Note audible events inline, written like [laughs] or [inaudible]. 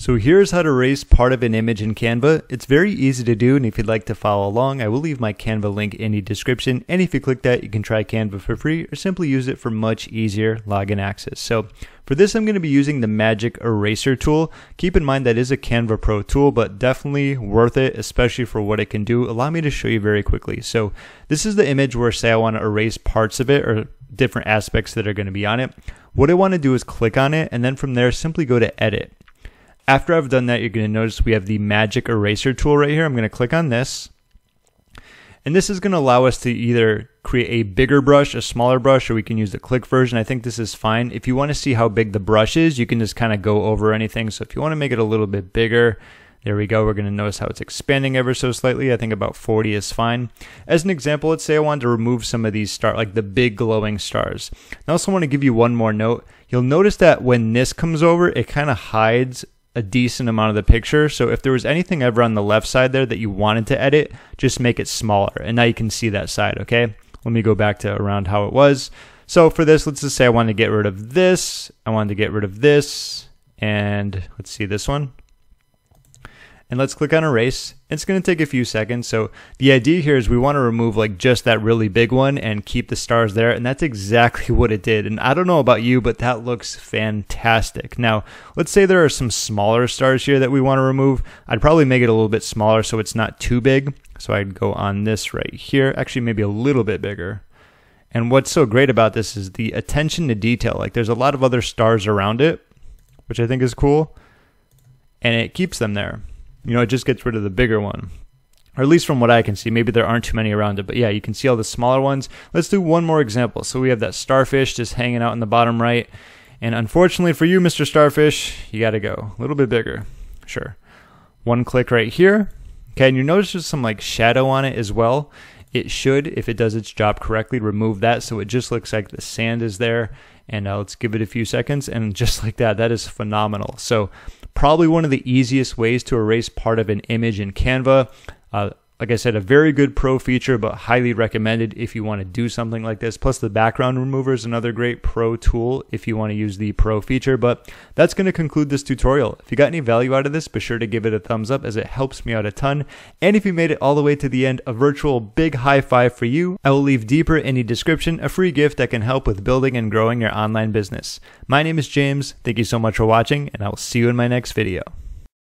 So here's how to erase part of an image in Canva. It's very easy to do and if you'd like to follow along, I will leave my Canva link in the description and if you click that you can try Canva for free or simply use it for much easier login access. So for this I'm going to be using the Magic Eraser tool. Keep in mind that is a Canva Pro tool but definitely worth it especially for what it can do. Allow me to show you very quickly. So this is the image where say I want to erase parts of it or different aspects that are going to be on it. What I want to do is click on it and then from there simply go to edit. After I've done that, you're going to notice we have the magic eraser tool right here. I'm going to click on this. And this is going to allow us to either create a bigger brush, a smaller brush, or we can use the click version. I think this is fine. If you want to see how big the brush is, you can just kind of go over anything. So if you want to make it a little bit bigger, there we go. We're going to notice how it's expanding ever so slightly. I think about 40 is fine. As an example, let's say I wanted to remove some of these stars, like the big glowing stars. I also want to give you one more note. You'll notice that when this comes over, it kind of hides a decent amount of the picture. So if there was anything ever on the left side there that you wanted to edit, just make it smaller. And now you can see that side, okay? Let me go back to around how it was. So for this, let's just say I want to get rid of this. I wanted to get rid of this. And let's see this one and let's click on erase. It's going to take a few seconds. So the idea here is we want to remove like just that really big one and keep the stars there. And that's exactly [laughs] what it did. And I don't know about you, but that looks fantastic. Now, let's say there are some smaller stars here that we want to remove. I'd probably make it a little bit smaller so it's not too big. So I'd go on this right here, actually maybe a little bit bigger. And what's so great about this is the attention to detail. Like there's a lot of other stars around it, which I think is cool. And it keeps them there. You know, it just gets rid of the bigger one. Or at least from what I can see. Maybe there aren't too many around it. But yeah, you can see all the smaller ones. Let's do one more example. So we have that starfish just hanging out in the bottom right. And unfortunately for you, Mr. Starfish, you got to go a little bit bigger. Sure. One click right here. Okay, and you notice there's some like shadow on it as well. It should, if it does its job correctly, remove that so it just looks like the sand is there. And uh, let's give it a few seconds. And [laughs] just like that, that is phenomenal. So probably one of the easiest ways to erase part of an image in Canva. Uh, like I said, a very good pro feature, but highly recommended if you want to do something like this. Plus, the background remover is another great pro tool if you want to use the pro feature. But that's going to conclude this tutorial. If you got any value out of this, be sure to give it a thumbs up as it helps me out a ton. And if you made it all the way to the end, a virtual big high five for you. I will leave deeper in the description a free gift that can help with building and growing your online business. My name is James. Thank you so much for watching, and I will see you in my next video.